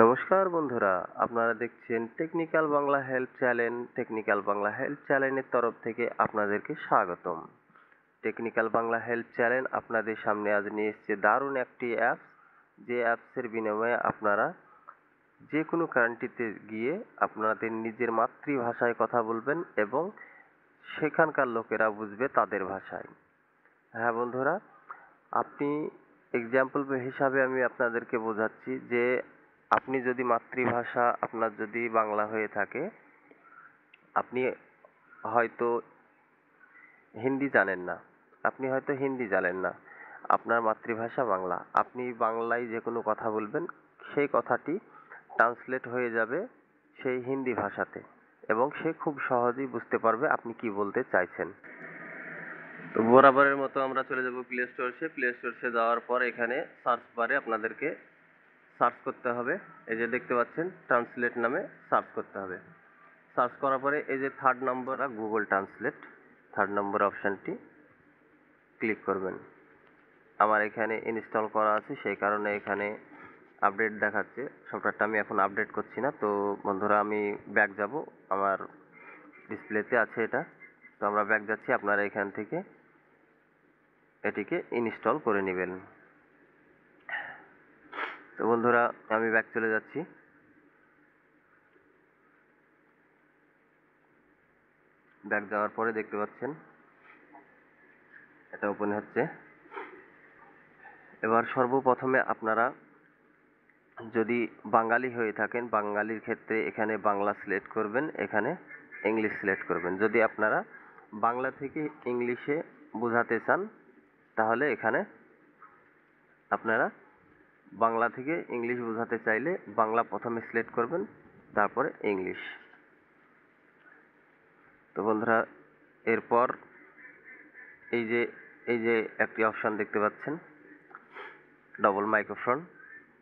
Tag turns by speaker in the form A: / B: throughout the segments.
A: নমস্কার বন্ধুরা, আপনারা দেখছেন technical Bangla help channel technical Bangla help চ্যানেলের তরফ থেকে আপনাদেরকে স্বাগতম। টেকনিক্যাল বাংলা হেল্প চ্যানেল আপনাদের সামনে আজ নিয়ে এসেছে দারুণ একটি অ্যাপস যে অ্যাপসের বিনিময়ে আপনারা যে কোনো কান্ট্রিতে গিয়ে আপনাদের নিজের মাতৃভাষায় কথা বলবেন এবং সেখানকার লোকেরা বুঝবে তাদের ভাষায়। হ্যাঁ বন্ধুরা, আপনি এক্সাম্পল হিসাবে আমি আপনাদেরকে বোঝাচ্ছি যে আপনি যদি মাতৃভাষা আপনার যদি বাংলা হয়ে থাকে, আপনি হয়তো হিন্দি জানেন না। আপনি হয়তো হিন্দি জানেন না। আপনার মাতৃভাষা বাংলা। আপনি বাংলায় যে কোনো কথা বলবেন, সেই কথাটি ট্রান্সলেট হয়ে যাবে সেই হিন্দি ভাষাতে এবং সে খুব সহজেই বুঝতে পারবে আপনি কি বলতে চাইছেন। তো বরাবরের মতো আমরা চলে যাব প্লে স্টোরসে প্লে স্টোরসে যাওয়ার পর এখানে সার্চ বারে আপনাদেরকে সার্চ করতে হবে। এই যে দেখতে পাচ্ছেন, ট্রান্সলেট নামে সার্চ করতে হবে। সার্চ করার পরে এই যে third number Google translate third number অপশানটি ক্লিক করবেন। আমার এখানে ইনস্টল করা আছে, সেই কারণে এখানে আপডেট দেখাচ্ছে। সফটওয়্যারটা আমি এখন আপডেট করছি না, তো বন্ধুরা আমি ব্যাক যাব। আমার ডিসপ্লেতে আছে এটা। তো আমরা ব্যাক যাচ্ছি, আপনারা এখান থেকে এটিকে ইনস্টল করে নেবেন। তো বন্ধুরা, আমি ব্যাক চলে যাচ্ছি। ব্যাক যাওয়ার পরে দেখতে পাচ্ছেন, এটা ওপেন হচ্ছে। এবার সর্বপ্রথমে আপনারা যদি বাঙালি হয়ে থাকেন, বাঙালির ক্ষেত্রে এখানে বাংলা সিলেক্ট করবেন, এখানে ইংলিশ সিলেক্ট করবেন। যদি আপনারা বাংলা থেকে ইংলিশে বোঝাতে চান, তাহলে এখানে আপনারা বাংলা থেকে ইংলিশ বোঝাতে চাইলে বাংলা প্রথমে সিলেক্ট করবেন, তারপরে ইংলিশ। তো বন্ধুরা, এরপর এই যে এই যে একটি অপশান দেখতে পাচ্ছেন ডবল মাইক্রোফোন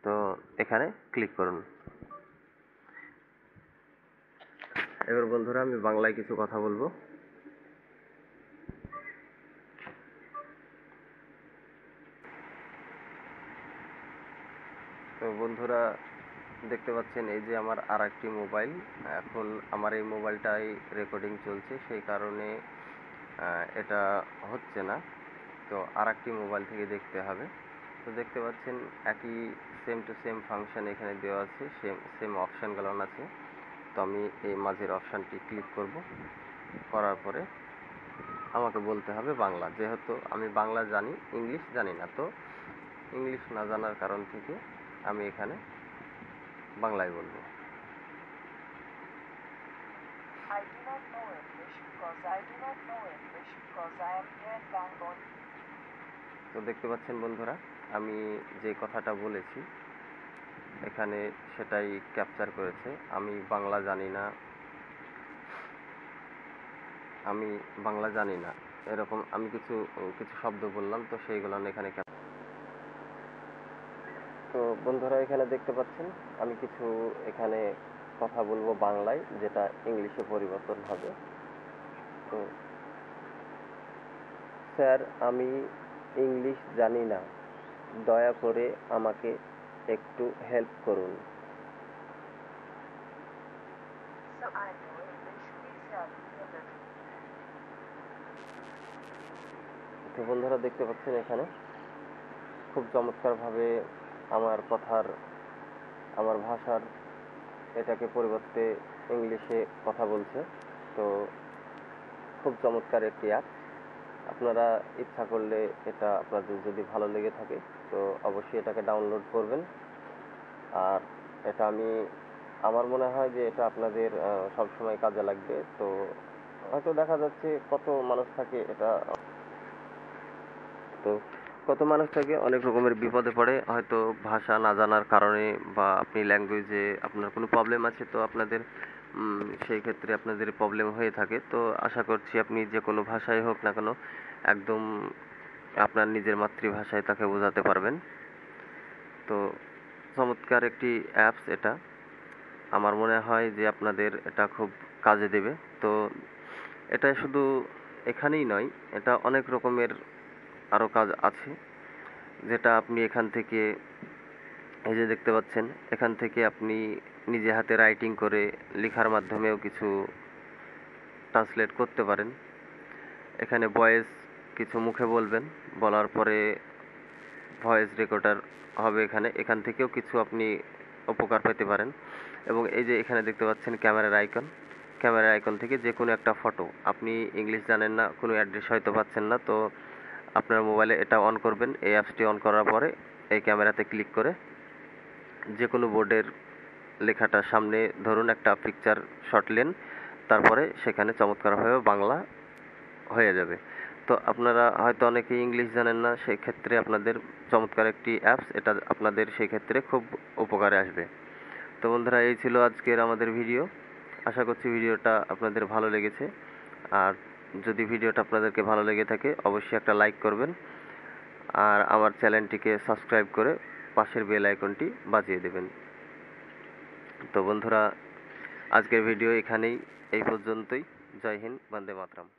A: তো এখানে ক্লিক করুন। এবার বন্ধুরা, আমি বাংলায় কিছু কথা বলব। বন্ধুরা দেখতে পাচ্ছেন, এই যে আমার আর একটি মোবাইল। এখন আমার এই মোবাইলটাই রেকর্ডিং চলছে, সেই কারণে এটা হচ্ছে না। তো আর একটি মোবাইল থেকে দেখতে হবে। তো দেখতে পাচ্ছেন, একই সেম টু সেম ফাংশন এখানে দেওয়া আছে সেম সেম অপশানগুলো আছে। তো আমি এই মাঝের অপশানটি ক্লিক করব, করার পরে আমাকে বলতে হবে বাংলা। যেহেতু আমি বাংলা জানি, ইংলিশ জানি না। তো ইংলিশ না জানার কারণ থেকে আমি এখানে বাংলায় বলব।
B: I do not know English because I do not know English because I am here in Bangalore.
A: তো দেখতে পাচ্ছেন বন্ধুরা আমি যে কথাটা বলেছি এখানে সেটাই ক্যাপচার করেছে। আমি বাংলা জানি না। আমি বাংলা জানি না। এরকম আমি কিছু কিছু শব্দ বললাম তো সেইগুলো এখানে তো বন্ধুরা এখানে দেখতে পাচ্ছেন আমি কিছু এখানে কথা বলব বাংলায় যেটা ইংলিশে পরিবর্তন হবে। তো স্যার আমি ইংলিশ জানি না। দয়া করে আমাকে একটু হেল্প করুন. তো বন্ধুরা দেখতে পাচ্ছেন এখানে খুব চমৎকারভাবে আমার কথার, আমার ভাষার, এটাকে পরিবর্তে ইংলিশে কথা বলছে। তো খুব চমৎকার একটি অ্যাপ আপনারা ইচ্ছা করলে এটা আপনাদের যদি ভালো লেগে থাকে, তো অবশ্যই এটাকে ডাউনলোড করবেন। আর এটা আমি, আমার মনে হয় যে এটা আপনাদের সব সময় কাজে লাগবে। তো হয়তো দেখা যাচ্ছে কত মানুষ থাকে এটা। তো কত মানুষ থাকে? অনেক রকমের বিপদে পড়ে। হয়তো ভাষা না জানার কারণে বা আপনি ল্যাঙ্গুয়েজে আপনার কোনো প্রবলেম আছে, তো আপনাদের সেই ক্ষেত্রে আপনাদের প্রবলেম হয়ে থাকে। তো আশা করছি আপনি যে কোনো ভাষায় হোক না কেন, একদম আপনার নিজের মাতৃভাষায় তাকে বোঝাতে পারবেন। তো চমৎকার একটি অ্যাপস এটা। আমার মনে হয় যে আপনাদের এটা খুব কাজে দেবে। তো এটা শুধু এখানেই নয়, এটা অনেক রকমের আরও কাজ আছে। যেটা আপনি এখান থেকে, এই যে দেখতে পাচ্ছেন, এখান থেকে আপনি নিজে হাতে রাইটিং করে লেখার মাধ্যমেও কিছু ট্রান্সলেট করতে পারেন। এখানে ভয়েস কিছু মুখে বলবেন, বলার পরে ভয়েস রেকর্ডার হবে এখানে। এখান থেকেও কিছু আপনি উপকার পেতে পারেন। এবং এই যে এখানে দেখতে পাচ্ছেন ক্যামেরার আইকন ক্যামেরার আইকন থেকে যে কোনো একটা ফটো আপনি ইংলিশ জানেন না, কোনো অ্যাড্রেস হয়তো পাচ্ছেন না, তো আপনার মোবাইলে এটা অন করবেন, এই অ্যাপসটি অন করার পরে এই ক্যামেরাতে ক্লিক করে যে কোনো বোর্ডের লেখাটার সামনে ধরুন একটা পিকচার শট নেন তারপরে সেখানে চমৎকারভাবে বাংলা হয়ে যাবে। তো আপনারা হয়তো অনেকে ইংলিশ জানেন না সেই ক্ষেত্রে আপনাদের চমৎকার একটি অ্যাপস এটা আপনাদের সেই ক্ষেত্রে খুব উপকারে আসবে। তো বন্ধুরা, এই ছিল আজকের আমাদের ভিডিও আশা করছি ভিডিওটা আপনাদের ভালো লেগেছে। আর যদি ভিডিওটা আপনাদেরকে ভালো লেগে থাকে, অবশ্যই একটা লাইক করবেন। আর আমার চ্যানেলটিকে সাবস্ক্রাইব করে পাশের বেল আইকনটি বাজিয়ে দেবেন। তো বন্ধুরা, আজকের ভিডিও এখানেই, এই পর্যন্তই। জয় হিন্দ, বন্দে মাতরম।